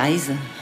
Geisa? Né?